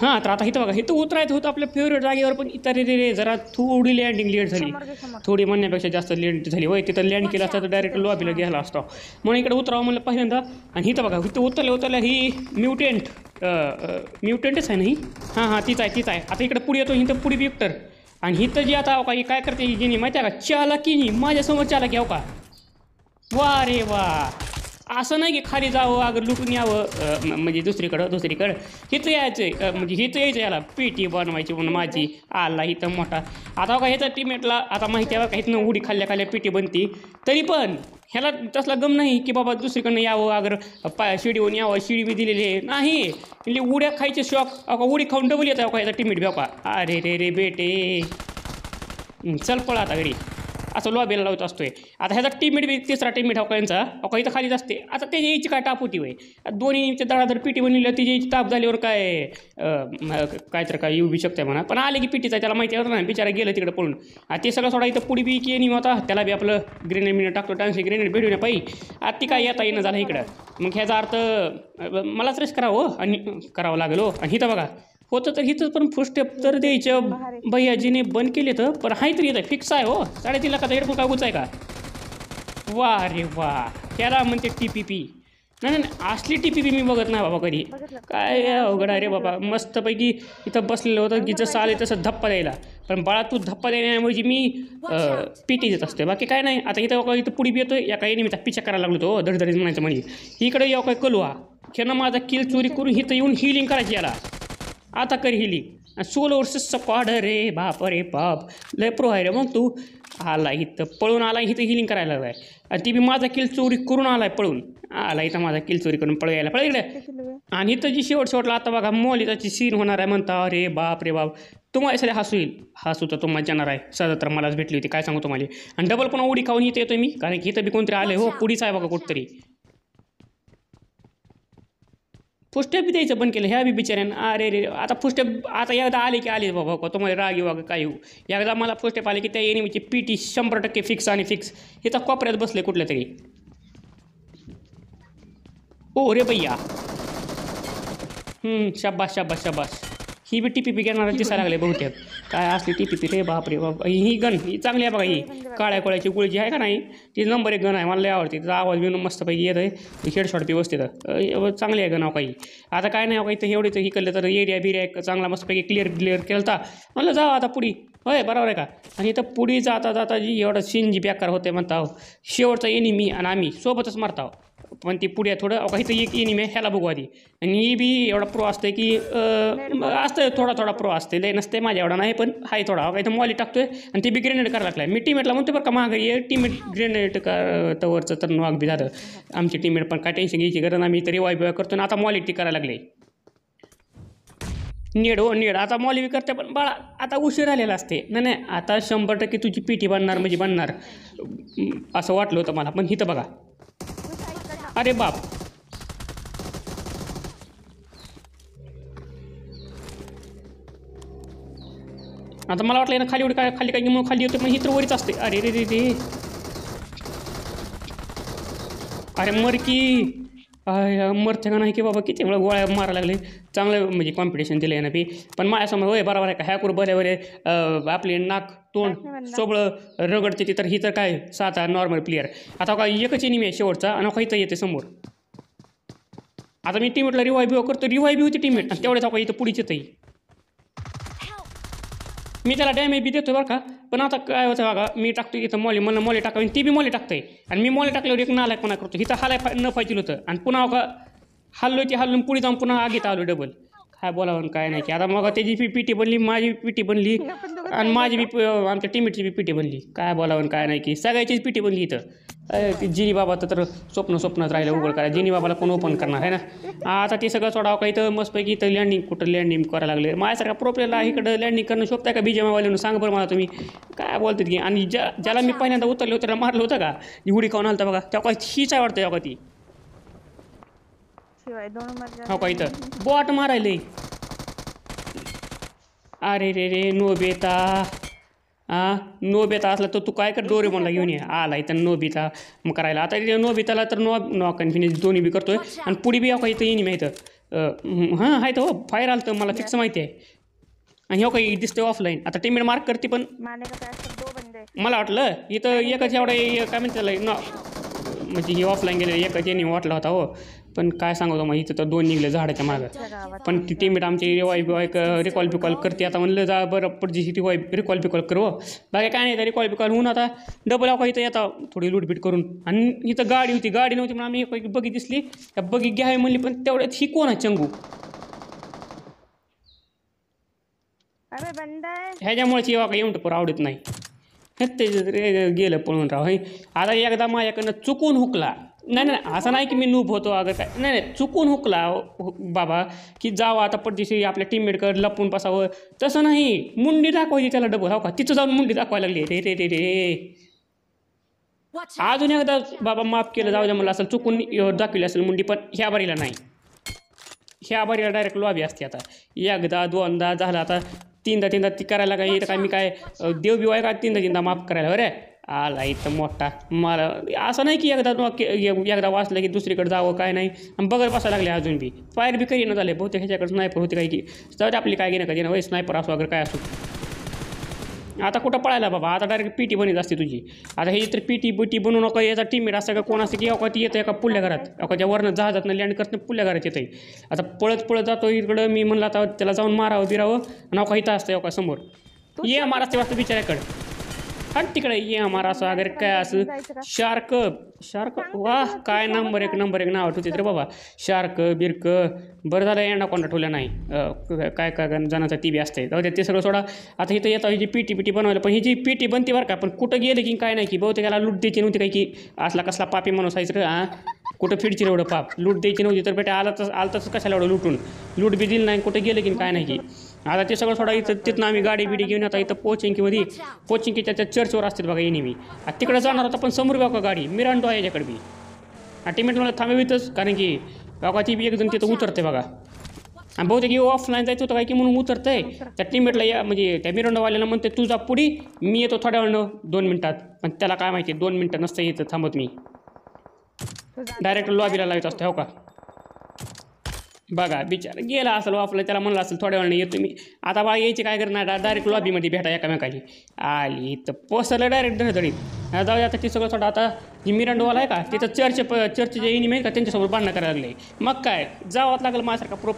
हां तर आता इथं बघा इथं उतरायचं होतं आपल्या फेवरेट जागेवर पण इथं रे जरा थोडी लँडिंग लेट झाली. थोडी म्हणण्यापेक्षा जास्त लेट झाली. होय तिथं लँड केलं असतं तर डायरेक्ट लॉबीला गेला असतो. म्हणून इकडे उतरावं म्हणलं पहिल्यांदा. आणि इथं बघा इथं उतरल्या उतरल्या ही म्युटेंट म्युटेंटच आहे ना ही? हां हां तीच आहे तीच आहे. आता इकडे पुढे येतो इथं पुढे विक्टर आणि इथं जी आता काही काय करते ही जिनी माहिती आहे का? चालाकीनी. माझ्यासमोर चालाकी हो का? वा रे वा. असं नाही की खाली जावं अगं लुकून यावं म्हणजे दुसरीकडं दुसरीकडं. हिथं यायचं म्हणजे हिथं यायचं याला. पेटी बनवायची म्हणून माझी आला इथं मोठा. आता का ह्याचा टीमेटला आता माहिती आहे का इथनं उडी खाल्ल्या खाल्ल्या पेटी बनती. तरी पण ह्याला तसला गम नाही की बाबा दुसरीकडनं यावं अगर पाय शिडीवरून यावं शिडी मी दिलेली आहे. नाही. म्हणजे उड्या खायचे शॉक अका उडी खाऊन डबल येतं का ह्याचा टीमेट का अरे रे रे बेटे. चल पळ आता घरी. असं लॉबीला लावत असतोय. आता ह्याचा टीममेट बी तिसरा टीममेट हवं यांचा अहो इथं खालीच असते. आता त्याची यायची काय टाप होती वय? दोन्ही दडादड पिटी बनलेली तिची यायची ताप झाल्यावर काय काय तर काय येऊ बी शकतंय म्हणा. पण आले की पिटीचा त्याला माहिती होतं ना बिचारा गेलं तिकडे पळून. आणि ते सगळं सोडा इथं पुढे बी की नाही होता. त्याला बी आपलं ग्रेनेड मिनेट टाकतो डान्स ग्रेनेड भेटू पाहिजे आता ती काय येता येणं झालं इकडं. मग ह्याचा अर्थ मलाच रेस करावं हो? आणि करावं लागेल हो? आणि इथं बघा. होतं तर हिथं पण फर्स्ट स्टेप तर द्यायचं. भैयाजीने बंद केले तर पण हाय तरी येतं फिक्स आहे हो. साडेतीन लाखाचा हेडफोन काय आहे का? वा रे वा. त्याला म्हणते टी पी पी नाही नाही नाही, असली टी पी पी मी बघत नाही बाबा कधी. काय अवघड आहे रे बाबा. मस्तपैकी इथं बसलेलं होतं की जसं आले तसं धप्पा द्यायला. पण बाळा तू धप्पा देण्याऐवजी मी पीटी देत असते बाकी काय नाही. आता इथं इथं पुढे बी येतो या काही निमित्त पिच्या करायला लागलो तो हो. धडधडीत म्हणायचं म्हणजे. इकडे येऊ काय कलवा खेळणं माझा किल चोरी करून इथं येऊन हिलिंग करायची याला. आता कर हिलिंग सोलो वर्सेस स्क्वाड रे बाप रे बाप. लय प्रो आहे रे मग तू. आला इथं पळून आला इथं हिलिंग करायला लागलाय. आणि ती बी माझा किल चोरी करून आलाय पळून. आला इथं माझा किल चोरी करून पळ इकडे किती वेळ? आणि इथं जी शेवट शेवटला आता बघा मोलिताची सीन होणार आहे म्हणता अरे बाप रे बाप. तुम्हाला सध्या हसू येईल. हसू तर तुम्हाला जाणार आहे. सध्या तर मलाच भेटली होती. काय सांगू तुम्हाला? आणि डबल पण उडी खाऊन इथे येतोय मी. कारण की इथं बी कोणतरी आले हो पुढीच आहे बघा कुठतरी. फुस्टेप बी द्यायचं पण केलं. ह्या बी बिचाऱ्यानं अरे रे आता फुस्टेप आता एकदा आले की आले बाबा का तुम्हाला राग येऊ काय येऊ. एकदा मला फुस्टेप आले की त्या एनिमीची पी टी शंभर टक्के फिक्स आणि फिक्स इथं कोपऱ्यात बसले कुठल्या तरी. ओ रे भैया. शाबास शाबास शाबास. ही बी टी पी घेणार दिसायला लागले बहुतेक. काय असली टी पी रे बापरे बाप. ही गन ही चांगली आहे बघा ही. काळ्या कोळ्याची गुळी जी आहे का नाही? ती नंबर एक गन आहे मला लय आवडते. तिचा आवाज बिन मस्तपैकी येत आहे हेडशॉट व्यवस्थित चांगली आहे गन अहो काही. आता काय नाही काही तर एवढीच ही केलं तर एरिया बिरिया चांगला मस्तपैकी क्लिअर क्लिअर केलता. होता म्हणलं जावं आता पुढी. होय बरोबर आहे का? आणि इथं पुढे जाता जाता जी एवढं सीन जी बेकार होते म्हणता शेवटचा एनिमी आणि आम्ही. सोबतच मारता पण ते पुढे थोडं अहो, इथं एक एनिमी आहे ह्याला बघू आधी. आणि ही बी एवढा प्रो असतोय की असतं थोडा थोडा प्रो असते लय नसते माझ्या एवढा नाही पण हाय थोडा. अहो, इथं मॉली टाकतोय आणि ते बी ग्रेनेड करायला लागलाय. मी टीमेटला म्हणतो बरं का मागं ये टीमेट ग्रेनेड का तर वाघ बी झालं. आमची टीमेट पण काय टेन्शन घ्यायची गरज आम्ही तरी वाय बिवाय करतो आणि आता मॉली टी करायला लागले. नीड हो नीड. आता मॉली बी करते पण बाळा आता उशीर आलेला असते नाही नाही आता शंभर टक्के तुझी पिठी बनणार म्हणजे बनणार. असं वाटलं होतं मला पण इथं बघा. अरे बाप. आता मला वाटलं ना खाली उडी काय खाली काय मग खाली येतो मग ही तर वरीच असते. अरे रे रे रे. अरे मर की. मरते का नाही की बाबा किती वेळा गोळ्या मारायला लागले. चांगलं म्हणजे कॉम्पिटिशन दिलं आहे ना पी पण माझ्यासमोर होय बरोबर आहे का? ह्या करू बरे आपले नाक तोंड सोबळं रगडते ती. तर ही तर काय साधा नॉर्मल प्लेअर आता का एकच एनिमी आहे शेवटचा आणि का इथं येते समोर. आता मी टीमेटला रिवाय करतो रिवाय बी होती टीमेट आणि तेवढ्याच का इथं पुढीच येतही मी त्याला डॅमेज बी देतो बरं का. पण आता काय होतं बघा मी टाकतो इथं मॉली मला मॉली टाकावी ती बी मॉली टाकतंय. आणि मी मॉली टाकल्यावर एक नालायक कोणा करतो. इथं हालाय न पाहिजे होतं आणि पुन्हा का हल्लो ती हल्लून पुढे जाऊन पुन्हा आगीत आलो डबल काय बोलावं आणि काय नाही की. आता मग त्याची पी पीटी बनली माझी पीटी बनली आणि माझी बी प- आमच्या टीमेटची बी पीटी बनली. काय बोलावं आणि काय नाही की. सगळ्याचीच पीटी बनली इथं. ती जिनी बाबा तर स्वप्न स्वप्नात राहिलं उघड करा जिनी बाबाला कोण ओपन करणार आहे ना? आता ते सगळं सोडावं का इथं. मस्तपैकी इथं लँडिंग कुठं लँडिंग करायला लागले. माझ्यासारखा प्रोपेला इकडं लँडिंग करणं शोभताय का? बीजेमावाल्यानं सांग बरं मला तुम्ही. काय बोलतात की? आणि ज्या ज्याला मी पहिल्यांदा उतरले होतं त्याला मारलं होतं का? एवढी खाऊन आलं बघा. तेव्हा हीच आहे वाटतं तेव्हा ती? शिवाय दोन हो का इथं. बॉट मारायले. अरे रे रे नो बेता हा नो बेता असला तर तू काय कर डोरे म्हणला घेऊन ये. आला इथं नो बिता मग करायला. आता इथे नो बिताला तर नो नॉक आणि फिनिश दोन्ही बी करतोय. आणि पुढे बी का इथं येईन मी इथं. हां आहे तर हो फायर आलं तर मला फिक्स माहिती आहे. आणि हो काही दिसतंय ऑफलाईन आता टीममेट मार्क करते पण. मला वाटलं इथं एकच एवढा काय म्हणते ना म्हणजे हे ऑफलाईन गेले एकच यांनी वाटला होता हो. पण काय सांगतो मग इथं तर दोन निघले झाडाच्या मागं. पण ती टीममेट आमची रिवाय बिवाय रिकॉल बिकॉल करते. आता म्हणलं जा बरं पडजी रिवाय रिकॉल बिकॉल करू हो. बाकी काय नाही रिकॉल बिकॉल होऊन आता डबल अवका इथं येता. थोडी लूटबीट करून. आणि इथं गाडी होती गाडी नव्हती म्हणून आम्ही एक बगी दिसली. त्या बगी घ्यावी म्हणली पण तेवढ्यात ही कोण आहे चंगू? है ह्याच्यामुळेच येवा का एवढं पर आवडत नाही. हे ते रे गेलं पळून राव. हे आता एकदा माझ्याकडनं चुकून हुकला. नाही नाही असं नाही की मी नूब होतो अगं काय. नाही नाही चुकून हुकला हो बाबा की जावं आता पडदिशी आपल्या टीममेटकर लपून बसावं. तसं नाही. मुंडी दाखवायची त्याला डबल हो का? तिथं जाऊन मुंडी दाखवायला लागली. रे रे रे रे अजून एकदा बाबा माफ केलं जाऊ द्या मला असेल चुकून दाखवली असेल मुंडी पण ह्या बारीला नाही. ह्या बारीला डायरेक्ट लॉबी असते आता. एकदा दोनदा झाला आता तीनदा तीनदा ती करायला काय येतं काय मी काय अं, देव का तीनदा तीनदा माफ करायला हो अरे आला इथं मोठा. मला असं नाही की एकदा के- एकदा वाचलं की दुसरीकडे जावं काय नाही. आणि बघत बसायला लागले अजून बी. फायर बी करीनं झाले बहुतेक ह्याच्याकडे स्नायपर होते काय की. जाऊ आपली काय घेणं कधी ना स्नायपर असो वगैरे काय असो. आता कुठं पळायला बाबा? आता डायरेक्ट पीटी बनत असते तुझी. आता हे तर पीटी बिटी बनवू नका याचा टीममेट असं का कोण असं की अका ती येतं एका पुढल्या घरात. अका त्या वरनं जहाजात लँड करतं पुढल्या घरात येतं आता पळत पळत जातो इकडं. मी म्हणलं आता त्याला जाऊन मारावं बिरावं. आणि अका इथं असतं अका समोर. ये मारा ते वाजता बिचाऱ्याकडं. हट तिकडे ये असं वगैरे काय असं. शार्क शार्क वाह काय नंबर एक नंबर एक नाव ठेवते रे बाबा. शार्क बिर्क बरं झालं यांना कोणा ठेवलं नाही. काय काय जणांचं ती बी असते जाऊ ते सगळं सोडा. आता इथं येतं ही जी पीटी पिटी बनवायला पण ही जी पीटी बनते बरं का पण कुठं गेलं की काय नाही की बहुतेक याला लूट द्यायची नव्हती काय की असला कसला पापी माणूस आहे हां? कुठं फिडची एवढं पाप? लूट द्यायची नव्हती तर बेटा आला तर आलं तसं कशाला एवढं लुटून? लूट बी दिली नाही कुठं गेलं की काय नाही की? आता ते सगळं सोडा इथं तिथनं आम्ही गाडी बिडी घेऊन आता इथं पोचिंकीमध्ये पोचिंकीच्या त्या चर्चवर असतात बघा येणे मी आता तिकडे जाणार होता पण समोर बघा गाडी. मिरांडो आहे याच्याकडे बी. टीमेट मला थांबवितच कारण की बघा ती बी एकजण तिथं उतरते बघा. आणि बहुतेक येऊ ऑफलाईन जायचं होतं काय की म्हणून उतरतंय. त्या टीममेटला या म्हणजे त्या मिरांडोवाल्याला म्हणते तुझा पुढी मी येतो थोड्या वेळानं दोन मिनिटात. पण त्याला काय माहिती दोन मिनिटं नसतं येतं थांबत मी. डायरेक्ट लॉबीला लावत असतो हो का? बघा बिचारा गेला असेल वापला त्याला म्हणलं असेल थोड्या वेळाने येतो मी. आता बा यायची काय करणार डायरेक्ट लॉबीमध्ये भेटा एकामेकाची आली तर पोचलं डायरेक्ट धडधडीत. जाऊ दे आता ती सगळं थोडं आता जी मिरांडोवाला आहे का? तिथं चर्च प चर्च जे एनिमी आहे का त्यांच्यासोबत भांडणं करायला लागले. मग काय? जावंच लागलं माझ्यासारखा प्रो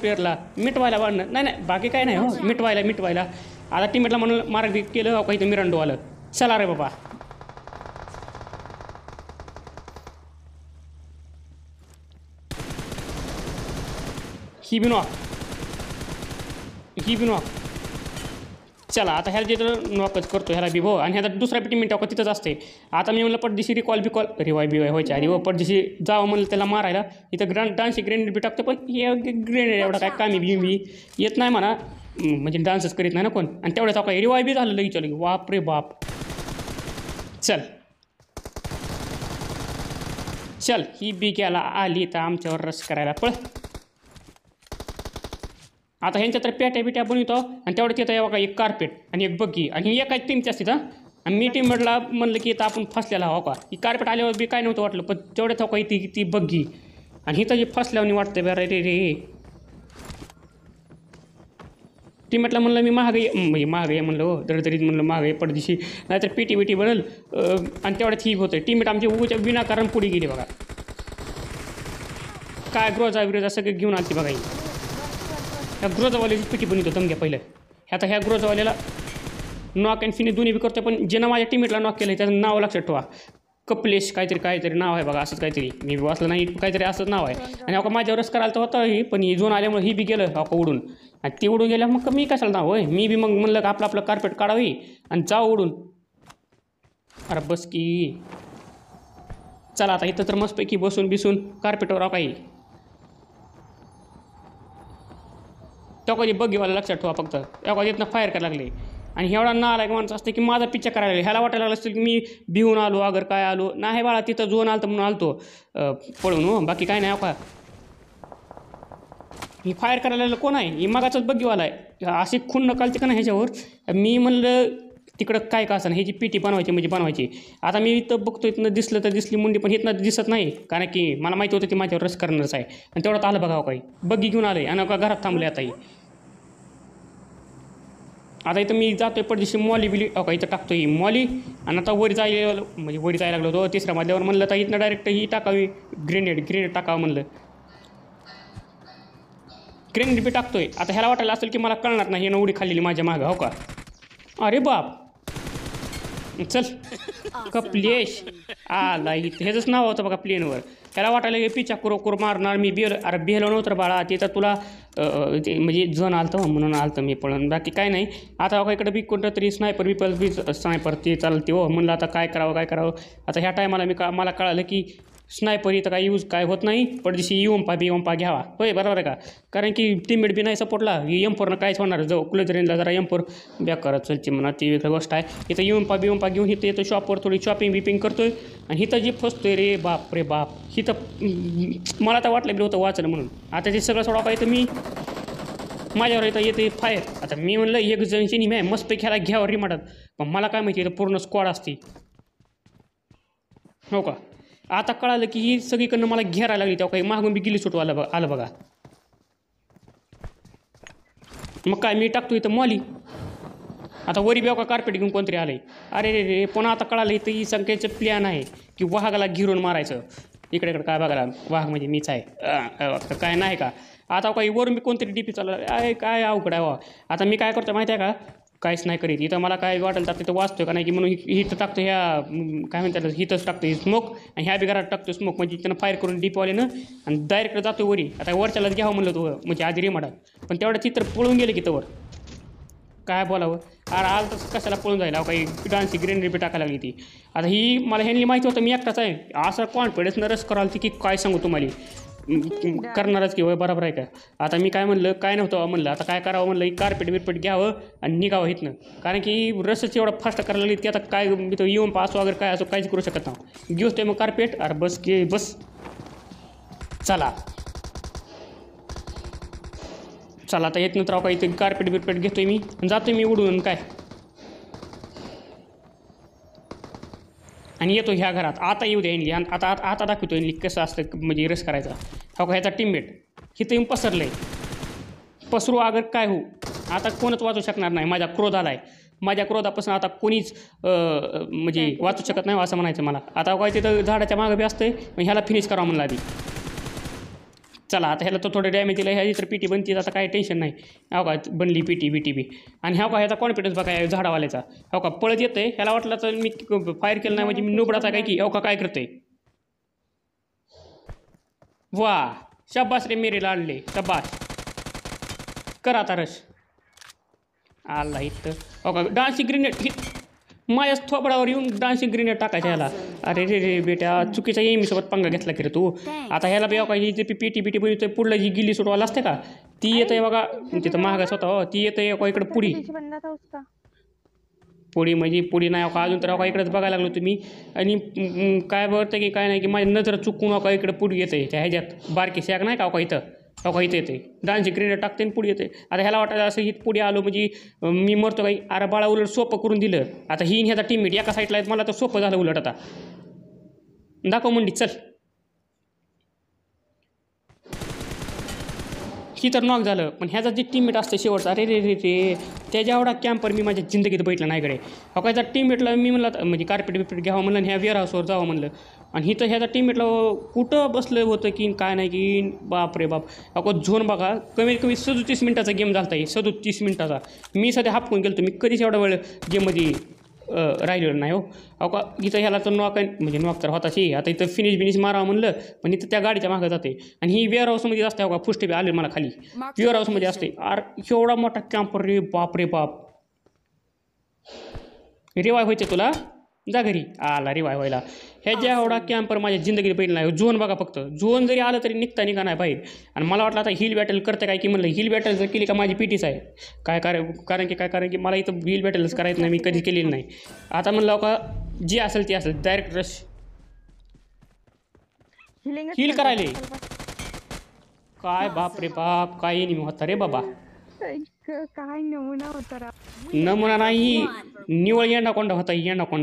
मिटवायला भांडणं. नाही नाही बाकी काय नाही हो. मिटवायला मिटवायला. आता टीमेटला म्हणून मार्ग केलं हो, काही तर इथं चला रे बाबा. ही नॉक ही नॉक चला आता ह्याला जिथं नॉकच करतो ह्याला बी भो आणि ह्याला दुसरा पिटी मिनिट तिथंच असते. आता मी म्हणलं पडदिशी रिकॉल बिकॉल. रिवाय बिवाय व्हायच्या अरे व हो, पडदिशी जावं म्हणलं त्याला मारायला. इथं ग्रांड डान्सची ग्रेनेड बी टाकतो पण हे ग्रेनेड एवढा काय कामी बी बी. येत नाही म्हणा. म्हणजे डान्सच करीत नाही ना कोण. आणि तेवढ्याच काय रिवाय बी झालं लगेच लगे बाप रे बाप. चल. चल ही बी गेला आली तर आमच्यावर रस करायला पळ. आता ह्यांच्या तर पेट्या बिट्या बनवतो आणि तेवढं तिथं यावं का एक कार्पेट आणि एक बग्गी आणि ही एकाच टीमची असते हां आणि मी टीम म्हटला म्हणलं की इथं आपण फसलेला हो का? ही कार्पेट आल्यावर बी काय नव्हतं वाटलं पण तेवढ्यात हो ती ती बग्गी. आणि इथं जी फसल्यावर वाटतं बरं रे रे ती म्हटलं म्हणलं मी महाग आहे म्हणजे महाग आहे म्हणलं हो दरदरीत म्हणलं महाग आहे पडदिशी. नाहीतर पीटी बिटी बनल आणि तेवढ्यात ही होतं टीमेट आमची उगूच्या विनाकारण पुढे गेली बघा. काय ग्रोजा बिरोजा सगळं घेऊन आलती बघा ही. ह्या ग्रोजावाल्याची पिटी बनवतो दमग्या पहिलं. ह्या आता ह्या ग्रोजावाल्याला नॉक अँड फिनिश दोन्ही बी करतो पण ज्यानं माझ्या टीमेटला नॉक केलं त्याचं नाव लक्षात ठेवा. कपलेश काहीतरी काहीतरी नाव आहे बघा असंच काहीतरी. मी वाचलं नाही काहीतरी असंच नाव आहे. आणि अका माझ्यावरच करायला तर होतं ही पण ही झोन आल्यामुळे ही बी गेलं अका उडून. आणि ती उडून गेल्या मग मी कशाला नाव होय? मी बी मग म्हणलं का आपलं आपलं कार्पेट काढावी आणि जाऊ उडून. अरे बस की. चला आता इथं तर मस्तपैकी बसून बिसून कार्पेटवर काही. तो कधी बघीवाला लक्षात ठेवा फक्त. एका इथनं फायर करायला लागले. आणि एवढा ना आला माणूस असतं की माझा पिच्चा करायला लागला. ह्याला वाटायला लागलं असतं की मी भिवून आलो अगर काय आलो. नाही बाळा तिथं जोन आलं तर म्हणून आलतो. पळून हो बाकी काय नाही का मी फायर करायला कोण आहे? ही मागाचाच बघीवाला आहे. अशी खून नकालते का नाही ह्याच्यावर? मी म्हणलं तिकडं काय का असं ह्याची पिटी बनवायची म्हणजे बनवायची. आता मी इथं बघतो इथनं दिसलं तर दिसली मुंडी पण इथनं दिसत नाही. कारण की मला माहिती होतं ती माझ्यावर रस करणारच आहे. आणि तेवढं आलं बघावं काही बग्गी घेऊन आलं आणि का घरात थांबले आता आता इथं मी जातोय पडदिशी मॉली बिली. का इथं टाकतोय ही मॉली. आणि आता वर जायला म्हणजे वर जायला लागलो होतो तिसऱ्या मधल्यावर म्हणलं तर इथनं डायरेक्ट ही टाकावी. ग्रेनेड ग्रेनेड टाकावं म्हणलं. ग्रेनेड बी टाकतोय. आता ह्याला वाटायला असेल की मला कळणार नाही ही उडी खाल्लेली माझ्या मागं हो का? अरे बाप! चल. कपलेश. आला इथं ह्याचंच नाव होतं बघा प्लेनवर त्याला वाटायला की पिचा कुरोकुर मारणार मी बिर अरे बिहलो नव्हतं बाळा ते तर तुला ते म्हणजे जण आलतं हो, म्हणून आलतं मी पळून. बाकी काय नाही. आता बघा इकडं बी कोणतं तरी स्नायपर बिपल बी स्नायपर ते चालते हो म्हणलं आता काय करावं काय करावं. आता ह्या टायमाला मी का मला कळालं की स्नायपर इथं काय यूज काय होत नाही. पडदिशी युमपा बी युमपा घ्यावा. होय बरोबर आहे का? कारण की टीममेट बी नाही सपोर्टला एम फोरनं कायच होणार. जो क्लोज रेंजला जरा एम फोर बॅक करत चलची म्हणा ती वेगळी गोष्ट आहे. इथं युमपा बियुमपा घेऊन इथं येतो शॉपवर थोडी शॉपिंग बिपिंग करतोय. आणि इथं जी फसतोय रे बाप रे बाप. इथं मला तर वाटलं बी होतं वाचलं म्हणून. आता ते सगळं सोडा पाहिजे मी माझ्यावर इथं येते फायर आता मी म्हणलं एक जणची निम्या आहे मस्त ह्याला घ्यावं रिमाटात पण मला काय माहिती इथं पूर्ण स्क्वॉड असते. हो का? आता कळालं की ही सगळीकडनं मला घेरायला लागली तेव्हा काही मागून बी गिली सुटू आलं बघा आलं बघा. मग काय मी टाकतो इथं मॉली. आता वरी बेवका कार्पेट घेऊन कोणतरी आलंय. अरे रे रे पुन्हा आता कळालं इथं ही संख्येचं प्लॅन आहे की वाघाला घेरून मारायचं. इकडे इकडे काय बघायला वाघ म्हणजे मीच आहे. काय नाही का? आता काही वरून मी कोणतरी डीपी चालू आहे काय अवघड आहे वा आता मी काय करतो माहिती आहे का? काहीच नाही करीत. इथं मला काय वाटेल तर तिथं वाचतो का नाही की म्हणून ही इथं टाकतो ह्या काय म्हणतात हिथंच टाकतो स्मोक आणि ह्या बी टाकतो स्मोक म्हणजे त्यानं फायर करून डीपवाल्यानं आणि डायरेक्ट जातो वरी. आता वरच्यालाच घ्यावं म्हणलं तो म्हणजे आधी रिमाडात पण तेवढं चित्र पळून गेलं की तवर. काय बोलावं? अरे आलं तर कशाला पळून जायला? अहो, काही डान्सची ग्रीनरी बी टाकायला लागली ती. आता ही मला ह्यांनी माहिती होतं मी एकटाच आहे. असा कॉन्फिडन्स नरस कराल ती की काय सांगू तुम्हाला? करणारच की होय बरोबर आहे का? आता मी काय म्हणलं काय नव्हतं म्हणलं. आता काय करावं म्हणलं कार्पेट बिरपेट घ्यावं आणि निघावं इथनं. कारण की रसच एवढं फास्ट करायला लागली की आता काय मी तर येऊन पास वगैरे काय असं काहीच करू शकत नाही. घेऊच ते मग कार्पेट अरे बस की बस. चला. चला आता येत नंतर का इथे कार्पेट बिरपेट घेतोय मी. जातोय मी उडून काय? आणि येतो ह्या घरात. आता येऊ दे आणि आता आता आता दाखवतो यांनी कसं असतं म्हणजे रस करायचा. हो का? ह्याचा टीममेट इथं येऊन पसरलं आहे पसरू अगर काय हो आता कोणच वाचू शकणार नाही. माझ्या क्रोध आला आहे. माझ्या क्रोधापासून आता कोणीच म्हणजे वाचू शकत नाही असं म्हणायचं मला. आता काय तिथं झाडाच्या मागं बी असतंय. मग ह्याला फिनिश करावं म्हणलं आधी. चला आता ह्याला तर थोडं डॅमेज दिलं ह्याची तर पीटी बनती आता काही टेन्शन नाही. हो का? बनली पीटी बीटी बी आणि ह्या का ह्याचा कॉन्फिडन्स बघा या झाडावाल्याचा. हो का? पळत येतं आहे ह्याला वाटलं तर मी फायर केलं नाही म्हणजे मी नुबडाचा काय की हो का? काय करते वा! शब्बास रे मेरे लाडले शब्बास कर आता रश. आला इथं. हो का? डान्सिंग ग्रेनेड माझ्याच थोबडावर येऊन डान्सिंग ग्रेनेड टाकायचं ह्याला. अरे रे रे बेटा चुकीचा येई मी सोबत पंगा घेतला की रे तू. आता ह्याला बी का ही जे पीटी बीटी बनवते पुढलं जी गिल्ली सुटवायला असते का? ती येते बघा तिथं महागाच होता हो ती येते इकडं उसका. पुडी म्हणजे पुडी नाही का अजून तर का इकडेच बघायला लागलो तुम्ही. आणि काय बघतं की काय नाही की माझी नजर चुकून का इकडे पुडी येते त्या ह्याच्यात. बारकी शॅक नाही का का इथं? हो का येते डान्सची ग्रेनेड टाकते आणि पुढे येते आता ह्याला वाटायचं असं ही पुढे आलो म्हणजे मी मरतो काही. अरे बाळा उलट सोपं करून दिलं. आता ही ह्याचा टीममेट एका साईडला आहेत मला तर सोपं झालं उलट आता. दाखव मंडी चल. ही तर नॉक झालं पण ह्याचा जे टीममेट असतं शेवटचा अरे रे रे रे. त्याच्या एवढा कॅम्पर मी माझ्या जिंदगीत बैठला नाही इकडे हो काय टीममेटला मी म्हणलं म्हणजे कार्पेट बिपेट घ्यावं म्हणलं ह्या वेअर हाऊसवर जावं म्हणलं आणि ही तर ह्याचा टीममेटला कुठं बसलं होतं की काय नाही की बाप रे बाप. अको झोन बघा कमीत कमी सदोतीस मिनिटाचा गेम झाला आहे सदोतीस मिनिटाचा. मी सध्या हापकून गेलो मी कधीच एवढा वेळ गेममध्ये राहिलेलं नाही हो. अहो का इथं ह्याला तर नॉक म्हणजे नॉक तर होताची आता इथं फिनिश बिनिश मारावं म्हणलं पण इथं त्या गाडीच्या मागं जाते आणि ही वेअर हाऊसमध्ये असते हो का फुष्टे बी आले मला खाली. वेअर हाऊसमध्ये असते. अर एवढा मोठा कॅम्पर रे बाप रे बाप. रिवाय व्हायचे तुला? जा घरी. आला रिवाय व्हायला ह्याच्या एवढा कॅम्पर माझ्या जिंदगीत पहिला नाही झोन बघा फक्त. झोन जरी आलं तरी निघता निघा नाही बाहेर. आणि मला वाटलं आता हिल बॅटल करते काय की म्हणलं हिल बॅटल जर केली का माझी पीटीच आहे. काय कारण कारण की काय कारण की मला इथं हिल बॅटलच करायचं नाही मी कधी केलेली नाही. आता म्हणलं का जी असेल ती असेल. डायरेक्ट रश Heal करायले. काय बाप रे बाप काय नाही होता रे बाबा. काय नमुना होता नमुना नाही. निवळ येणाकोंडा होता? येणाकोंडा